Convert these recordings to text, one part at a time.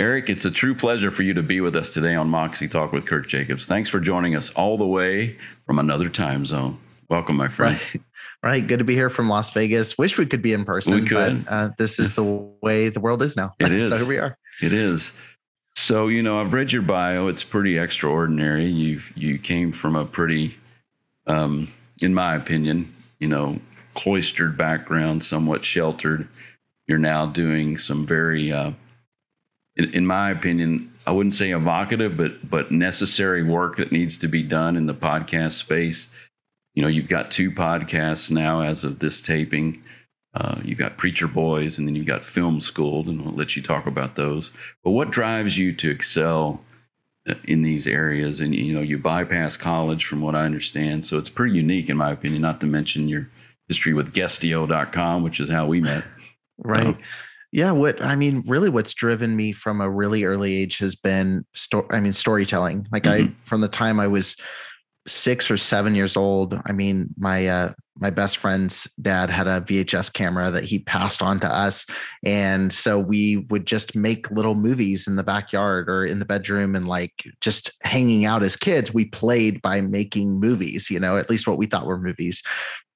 Eric, it's a true pleasure for you to be with us today on Moxie Talk with Kirt Jacobs. Thanks for joining us all the way from another time zone. Welcome, my friend. Right. Right. Good to be here from Las Vegas. Wish we could be in person. We could. But, uh, this is the way the world is now. It is. so here we are. It is. So, you know, I've read your bio. It's pretty extraordinary. You've you came from a pretty um, in my opinion, you know, cloistered background, somewhat sheltered. You're now doing some very uh, in, in my opinion, I wouldn't say evocative, but but necessary work that needs to be done in the podcast space you know, you've got two podcasts now as of this taping. Uh, you've got Preacher Boys, and then you've got Film School'd, and we'll let you talk about those. But what drives you to excel uh, in these areas? And you know, you bypass college, from what I understand, so it's pretty unique, in my opinion. Not to mention your history with Guestio.com, which is how we met. Right. Yeah. What I mean, really, what's driven me from a really early age has been sto- I mean, storytelling. Like mm-hmm. I, from the time I was six or seven years old. I mean, my uh, my best friend's dad had a VHS camera that he passed on to us, and so we would just make little movies in the backyard or in the bedroom, and like just hanging out as kids. We played by making movies, you know, at least what we thought were movies,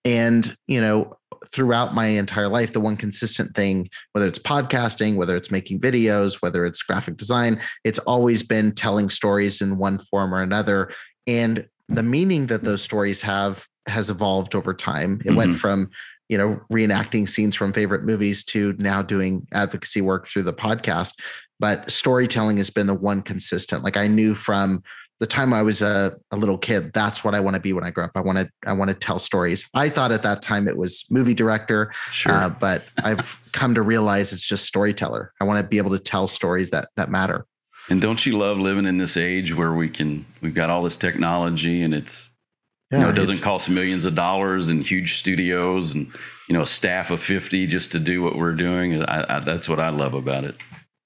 and you know. Throughout my entire life, the one consistent thing, whether it's podcasting, whether it's making videos, whether it's graphic design, it's always been telling stories in one form or another. And the meaning that those stories have has evolved over time. It mm-hmm. went from, you know, reenacting scenes from favorite movies to now doing advocacy work through the podcast. But storytelling has been the one consistent. Like I knew from the time I was a, a little kid, that's what I want to be when I grow up. I want to I want to tell stories. I thought at that time it was movie director, sure. Uh, but I've come to realize it's just storyteller. I want to be able to tell stories that that matter. And don't you love living in this age where we can we've got all this technology and it's yeah, you know it doesn't cost millions of dollars and huge studios and you know a staff of 50 just to do what we're doing. I, I, that's what I love about it.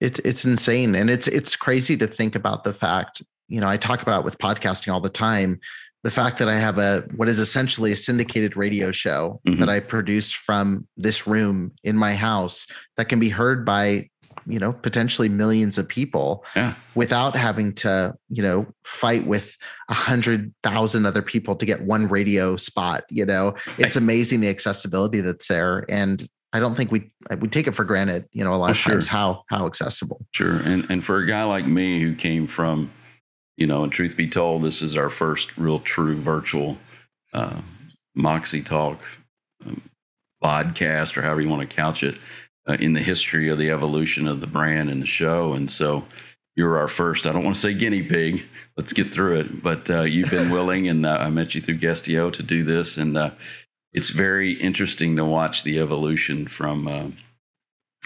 It's it's insane and it's it's crazy to think about the fact, you know, I talk about with podcasting all the time the fact that I have a what is essentially a syndicated radio show mm-hmm. that I produce from this room in my house that can be heard by you know potentially millions of people yeah. without having to you know fight with a hundred thousand other people to get one radio spot you know it's amazing the accessibility that's there and i don't think we we take it for granted you know a lot of sure. times how how accessible sure and and for a guy like me who came from you know and truth be told this is our first real true virtual uh, moxie talk um, podcast or however you want to couch it uh, in the history of the evolution of the brand and the show. And so you're our first, I don't want to say guinea pig, let's get through it, but uh, you've been willing, and uh, I met you through Guestio to do this. And uh, it's very interesting to watch the evolution from uh,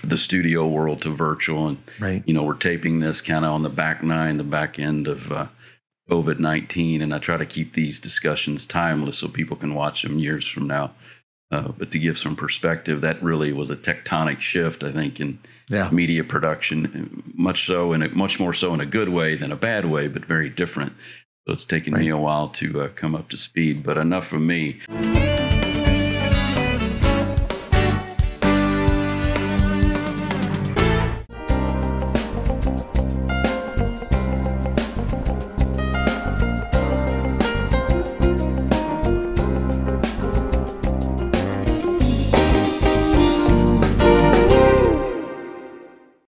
the studio world to virtual. And, right. you know, we're taping this kind of on the back nine, the back end of uh, COVID 19. And I try to keep these discussions timeless so people can watch them years from now. Uh, but to give some perspective, that really was a tectonic shift, I think, in yeah. media production, much so and much more so in a good way than a bad way, but very different. So it's taken right. me a while to uh, come up to speed. But enough of me.